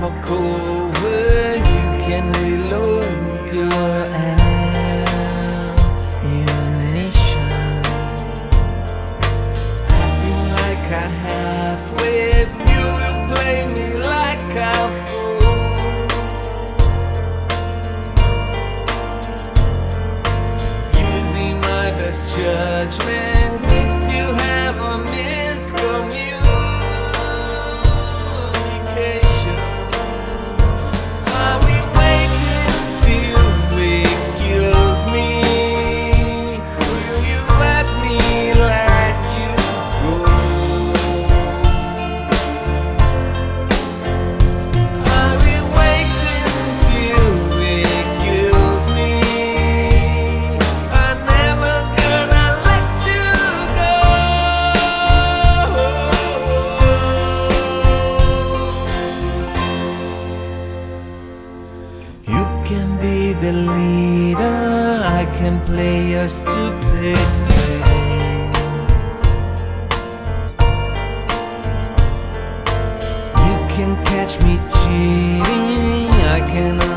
fuck over, you can reload your ammunition. Acting like I have with you play me like a fool. Using my best judgment, can be the leader, I can play your stupid games. You can catch me cheating, I can